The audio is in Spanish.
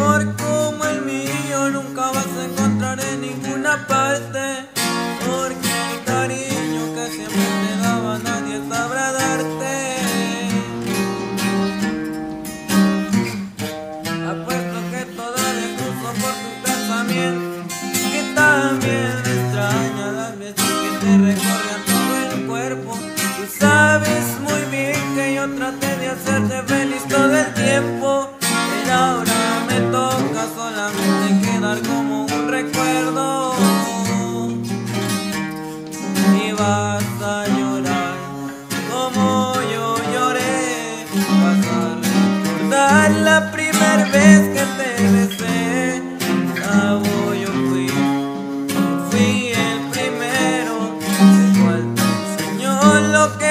amor como el mío nunca vas a encontrar en ninguna parte. Porque el cariño que siempre te daba nadie sabrá darte. Apuesto que toda le por tu pensamiento, que también extraña las veces que te recorren todo el cuerpo. Tú sabes muy bien que yo traté de hacerte feliz todo el tiempo, pero ahora me toca solamente quedar como un recuerdo. Y vas a llorar como yo lloré. Vas a recordar la primera vez que te besé. Sabo yo fui el primero cual te enseñó lo que